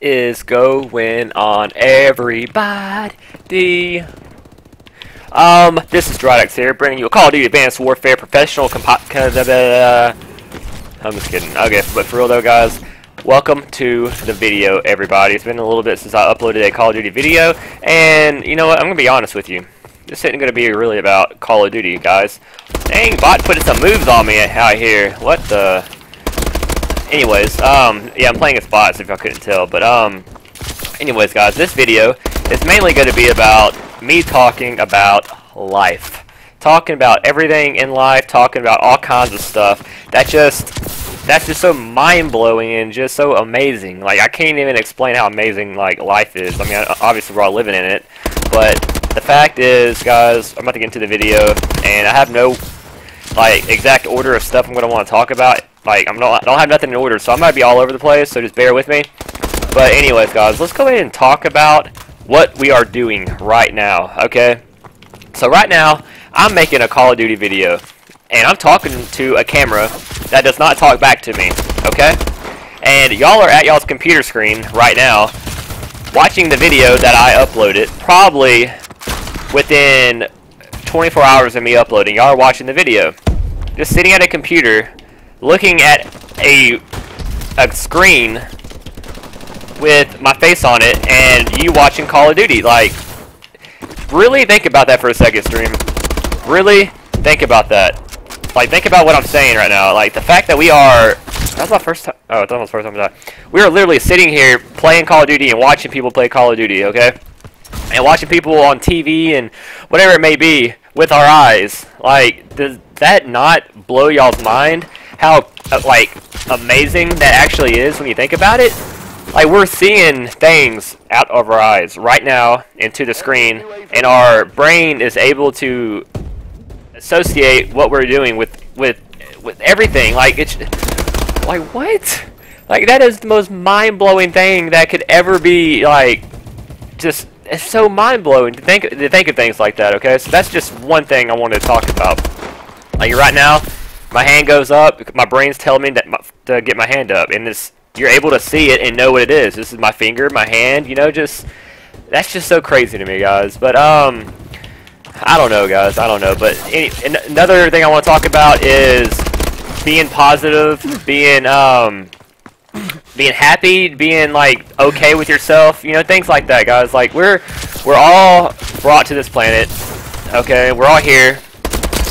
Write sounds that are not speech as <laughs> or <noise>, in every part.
is going on, everybody? Um, this is Stridox here, bringing you a Call of Duty Advanced Warfare Professional compo- I'm just kidding. Okay, but for real though, guys, welcome to the video, everybody. It's been a little bit since I uploaded a Call of Duty video, and you know what? I'm gonna be honest with you. This isn't gonna be really about Call of Duty, guys. Dang, bot putting some moves on me out here. What the? Anyways, um, yeah, I'm playing as bots if y'all couldn't tell, but, um, anyways, guys, this video is mainly going to be about me talking about life. Talking about everything in life, talking about all kinds of stuff. That just, that's just so mind-blowing and just so amazing. Like, I can't even explain how amazing, like, life is. I mean, obviously we're all living in it, but the fact is, guys, I'm about to get into the video, and I have no, like, exact order of stuff I'm going to want to talk about like, I'm not, I don't have nothing in order, so I might be all over the place, so just bear with me. But anyways, guys, let's go ahead and talk about what we are doing right now, okay? So right now, I'm making a Call of Duty video, and I'm talking to a camera that does not talk back to me, okay? And y'all are at y'all's computer screen right now, watching the video that I uploaded, probably within 24 hours of me uploading. Y'all are watching the video. Just sitting at a computer, looking at a a screen with my face on it and you watching Call of Duty. Like, really think about that for a second, stream. Really think about that. Like, think about what I'm saying right now. Like, the fact that we are... That's oh, my first time... Oh, it's almost first time. We are literally sitting here playing Call of Duty and watching people play Call of Duty, okay? And watching people on TV and whatever it may be with our eyes. Like, does that not blow y'all's mind? How uh, like amazing that actually is when you think about it. Like we're seeing things out of our eyes right now into the screen, and our brain is able to associate what we're doing with with with everything. Like it's like what? Like that is the most mind-blowing thing that could ever be like just it's so mind-blowing to think to think of things like that, okay? So that's just one thing I wanted to talk about. Like right now, my hand goes up, my brain's telling me that my, to get my hand up, and this you're able to see it and know what it is. This is my finger, my hand, you know, just that's just so crazy to me, guys. But um, I don't know, guys. I don't know. But any, another thing I want to talk about is being positive, being um, being happy, being like okay with yourself. You know, things like that, guys. Like we're we're all brought to this planet. Okay, we're all here.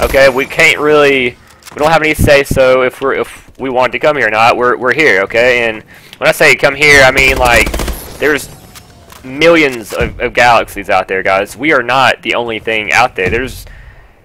Okay, we can't really we don't have any say so if we're if we want to come here or not. We're we're here, okay? And when I say come here, I mean like there's millions of, of galaxies out there, guys. We are not the only thing out there. There's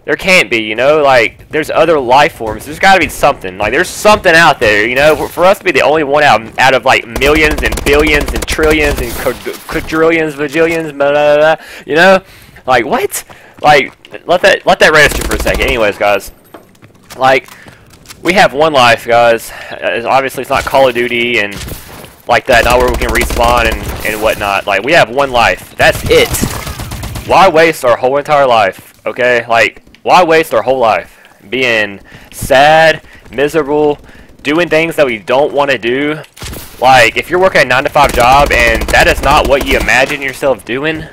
there can't be, you know, like there's other life forms. There's got to be something. Like there's something out there, you know. For, for, us to be the only one out out of like millions and billions and trillions and quadrillions, bajillions, blah, blah, blah, you know, like what? Like let that let that register for a second. Anyways, guys. Like, we have one life, guys. Uh, obviously, it's not Call of Duty and like that, not where we can respawn and, and whatnot. Like, we have one life. That's it. Why waste our whole entire life, okay? Like, why waste our whole life being sad, miserable, doing things that we don't want to do? Like, if you're working a 9 to 5 job and that is not what you imagine yourself doing,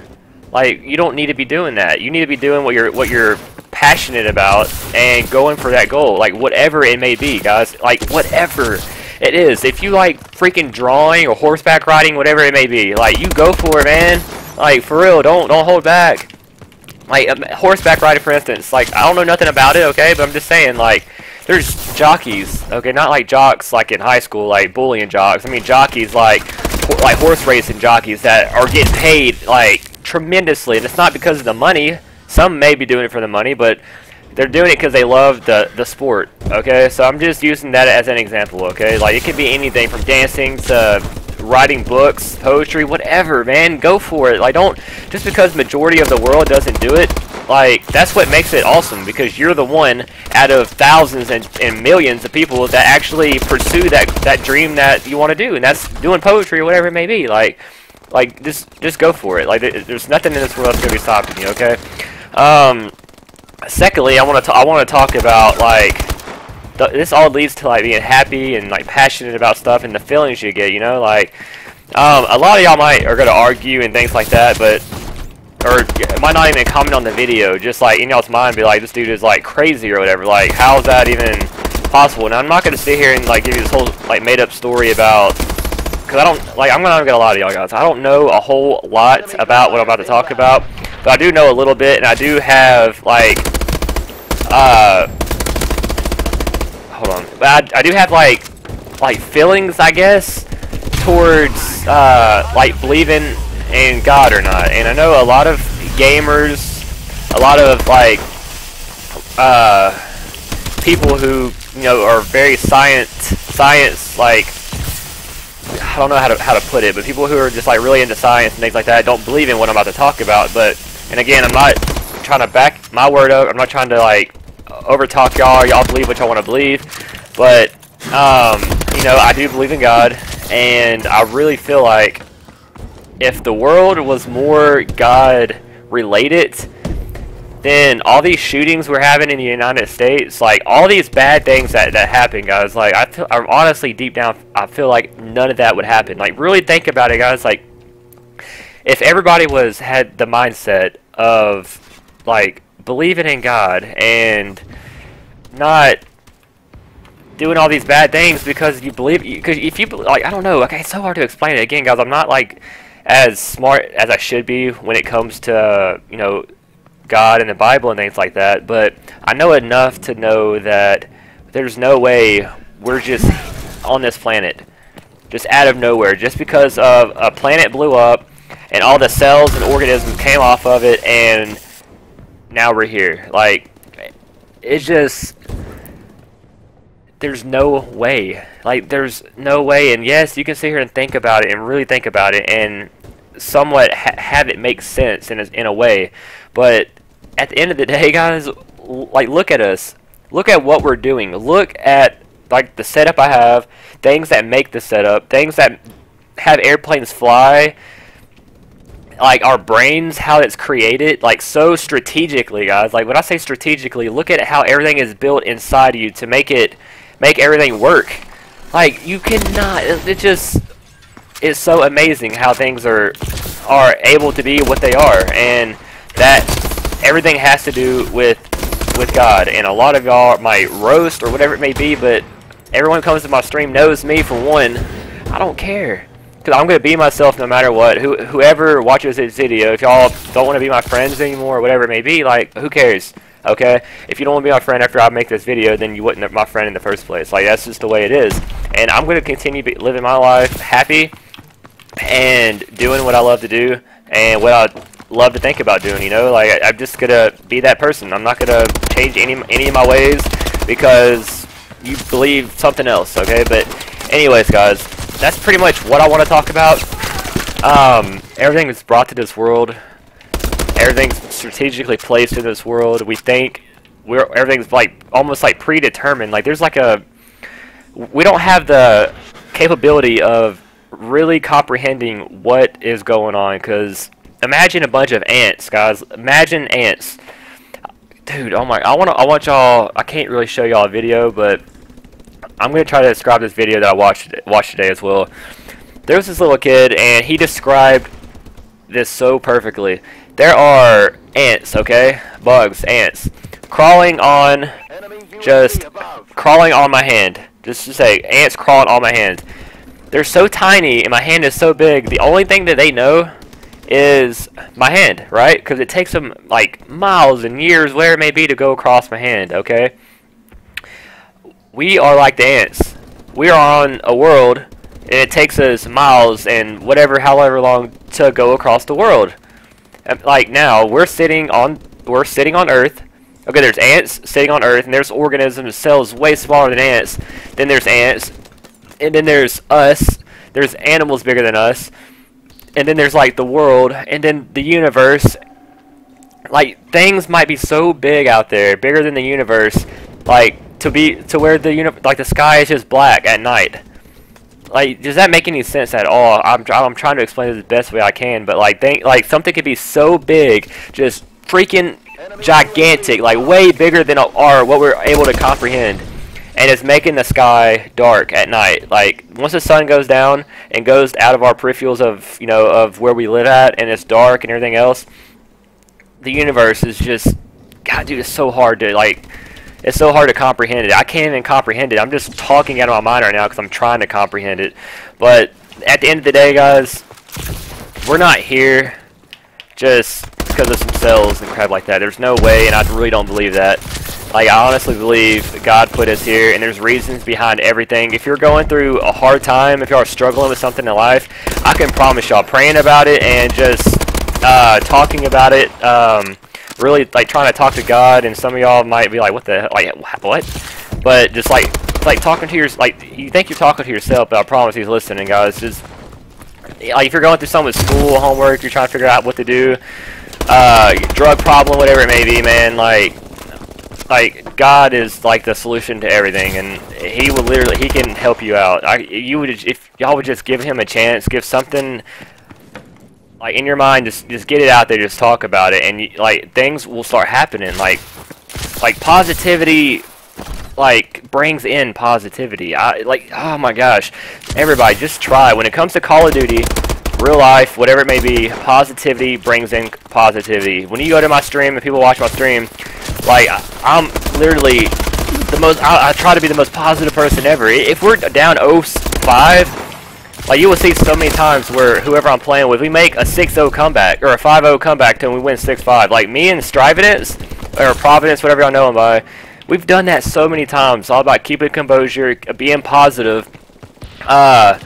like, you don't need to be doing that. You need to be doing what you're what you're passionate about and going for that goal. Like, whatever it may be, guys. Like, whatever it is. If you like freaking drawing or horseback riding, whatever it may be, like, you go for it, man. Like, for real, don't don't hold back. Like, um, horseback riding, for instance. Like, I don't know nothing about it, okay? But I'm just saying, like, there's jockeys, okay? Not like jocks like in high school, like bullying jocks. I mean, jockeys like like horse racing jockeys that are getting paid, like, tremendously. And it's not because of the money some may be doing it for the money, but they're doing it because they love the, the sport, okay? So I'm just using that as an example, okay? Like, it could be anything from dancing to writing books, poetry, whatever, man. Go for it. Like, don't, just because majority of the world doesn't do it, like, that's what makes it awesome, because you're the one out of thousands and, and millions of people that actually pursue that, that dream that you want to do, and that's doing poetry or whatever it may be. Like, like, just, just go for it. Like, there's nothing in this world that's going to be stopping you, okay? Um, secondly, I want to I want to talk about like th this all leads to like being happy and like passionate about stuff and the feelings you get. You know, like Um, a lot of y'all might are gonna argue and things like that, but or might not even comment on the video. Just like in y'all's mind, be like, this dude is like crazy or whatever. Like, how's that even possible? Now, I'm not gonna sit here and like give you this whole like made up story about. Cause I don't like I'm not gonna lie to get a lot of y'all guys. I don't know a whole lot about what I'm about to talk about, but I do know a little bit, and I do have like uh hold on. But I, I do have like like feelings, I guess, towards uh, like believing in God or not. And I know a lot of gamers, a lot of like uh, people who you know are very science science like I don't know how to how to put it, but people who are just like really into science and things like that don't believe in what I'm about to talk about. But and again, I'm not trying to back my word up. I'm not trying to like overtalk y'all. Y'all believe what y'all want to believe, but um, you know, I do believe in God, and I really feel like if the world was more God related, then all these shootings we're having in the United States, like all these bad things that, that happen, guys, like I feel, I'm honestly deep down, I feel like none of that would happen. Like really think about it, guys. Like if everybody was had the mindset of like believing in God and not doing all these bad things because you believe because if you like I don't know okay it's so hard to explain it. Again guys I'm not like as smart as I should be when it comes to you know God and the Bible and things like that but I know enough to know that there's no way we're just on this planet just out of nowhere. Just because of a planet blew up and all the cells and organisms came off of it and now we're here like it's just there's no way. Like, there's no way. And yes, you can sit here and think about it and really think about it and somewhat ha have it make sense in a, in a way. But at the end of the <laughs> day, guys, like, look at us. Look at what we're doing. Look at, like, the setup I have, things that make the setup, things that have airplanes fly, like our brains, how it's created, like so strategically, guys. Like when I say strategically, look at how everything is built inside you to make it make everything work. Like you cannot. It, just is so amazing how things are are able to be what they are, and that everything has to do with with God. And a lot of y'all might roast or whatever it may be, but everyone who comes to my stream knows me for one. I don't care. Because I'm going to be myself no matter what. Who, whoever watches this video, if y'all don't want to be my friends anymore or whatever it may be, like, who cares? Okay? If you don't want to be my friend after I make this video, then you wouldn't my friend in the first place. Like, that's just the way it is. And I'm going to continue living my life happy and doing what I love to do and what I love to think about doing, you know? Like, I, am just going to be that person. I'm not going to change any, any of my ways because you believe something else, okay? But anyways, guys, that's pretty much what I want to talk about. Um, everything that's brought to this world everything's strategically placed in this world. We think we're everything's like almost like predetermined. Like there's like a we don't have the capability of really comprehending what is going on because imagine a bunch of ants, guys. Imagine ants. Dude, oh my! I want. I want y'all. I can't really show y'all a video, but I'm gonna try to describe this video that I watched watched today as well. There was this little kid, and he described this so perfectly. There are ants, okay? Bugs, ants. Crawling on, just crawling on my hand. Just to say, ants crawling on my hand. They're so tiny and my hand is so big. The only thing that they know is my hand, right? Because it takes them like miles and years, where it may be, to go across my hand, okay? We are like the ants. We are on a world and it takes us miles and whatever, however long to go across the world um, like now we're sitting on we're sitting on Earth. Okay, there's ants sitting on Earth, and there's organisms, cells way smaller than ants. Then there's ants, and then there's us. There's animals bigger than us, and then there's like the world, and then the universe. Like things might be so big out there, bigger than the universe, like to be to where the uni like the sky is just black at night. Like, does that make any sense at all? I'm, I'm trying to explain it the best way I can, but like, think, like something could be so big, just freaking gigantic, like way bigger than our what we're able to comprehend. and it's making the sky dark at night. Like once the sun goes down and goes out of our peripherals of you know of where we live at, and it's dark and everything else, the universe is just God, dude, it's so hard to like. It's so hard to comprehend it. I can't even comprehend it. I'm just talking out of my mind right now because I'm trying to comprehend it. But at the end of the day, guys, we're not here just because of some cells and crap like that. There's no way, and I really don't believe that. Like, I honestly believe God put us here, and there's reasons behind everything. If you're going through a hard time, if you are struggling with something in life, I can promise y'all, praying about it and just uh, talking about it, um, really, like, trying to talk to God, and some of y'all might be like, what the, like, what? But just, like, like, talking to your, like, you think you're talking to yourself, but I promise he's listening, guys. Just, like, if you're going through something with school, homework, you're trying to figure out what to do, uh, drug problem, whatever it may be, man, like, like God is like the solution to everything, and He will literally He can help you out. I, you would if y'all would just give Him a chance, give something like in your mind, just just get it out there, just talk about it, and you, like things will start happening. Like like positivity, like brings in positivity. I like oh my gosh, everybody just try. When it comes to Call of Duty, real life, whatever it may be, positivity brings in positivity. When you go to my stream and people watch my stream, like I'm literally the most. I, I try to be the most positive person ever. If we're down 0-5, like you will see so many times where whoever I'm playing with, we make a 6-0 comeback or a 5-0 comeback till we win 6-5. Like me and Strividence or Providence, whatever y'all know them by. We've done that so many times. All about keeping composure, being positive. Uh,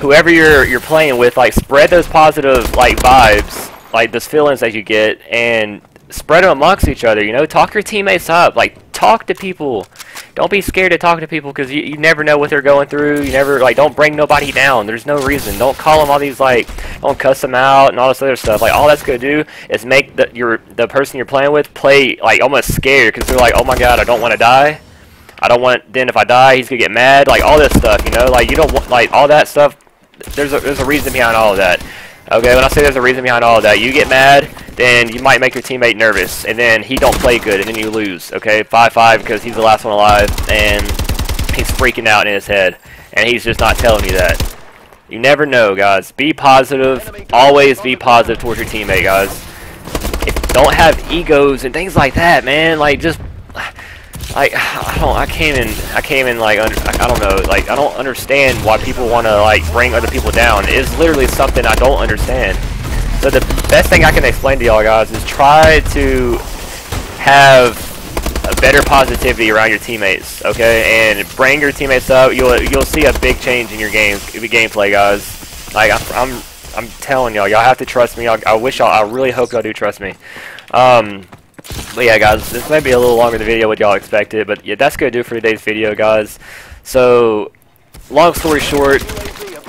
whoever you're you're playing with, like spread those positive like vibes, like those feelings that you get, and spread them amongst each other. You know, talk your teammates up. Like talk to people. Don't be scared to talk to people because you, you never know what they're going through. You never like don't bring nobody down. There's no reason. Don't call them all these like don't cuss them out and all this other stuff. Like all that's gonna do is make the your the person you're playing with play like almost scared because they're like, oh my god, I don't want to die. I don't want. Then if I die, he's gonna get mad. Like all this stuff, you know. Like you don't want like all that stuff there's a, there's a reason behind all of that. Okay, when I say there's a reason behind all of that, you get mad, then you might make your teammate nervous, and then he don't play good, and then you lose. Okay, 5-5 because he's the last one alive, and he's freaking out in his head, and he's just not telling you that. You never know, guys. Be positive. Always be positive towards your teammate, guys. If, don't have egos and things like that, man. Like, just like I don't I can't even I can't even like under, I don't know like I don't understand why people want to like bring other people down. It's literally something I don't understand. So the best thing I can explain to y'all guys is try to have a better positivity around your teammates, okay? And bring your teammates up. You'll you'll see a big change in your game gameplay, guys. Like I'm I'm, I'm telling y'all, y'all have to trust me. I I wish y'all I really hope y'all do trust me. Um, but yeah, guys, this might be a little longer than the video what y'all expected, but yeah, that's gonna do for today's video, guys. So, long story short,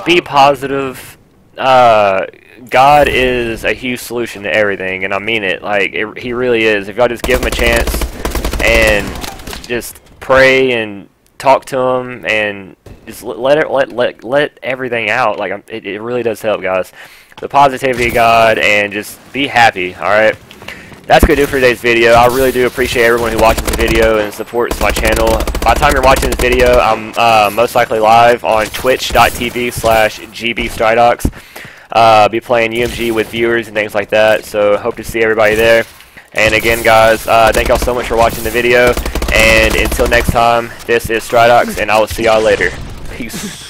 be positive. Uh, God is a huge solution to everything, and I mean it. Like, it, He really is. If y'all just give Him a chance and just pray and talk to Him and just let it let let let everything out. Like, it, it really does help, guys. The positivity of God and just be happy. All right that's going to do for today's video. I really do appreciate everyone who watches the video and supports my channel. By the time you're watching this video, I'm uh, most likely live on twitch.tv slash gbstridox. Uh, be playing UMG with viewers and things like that, so hope to see everybody there. And again, guys, uh, thank y'all so much for watching the video. And until next time, this is Stridox, and I will see y'all later. Peace.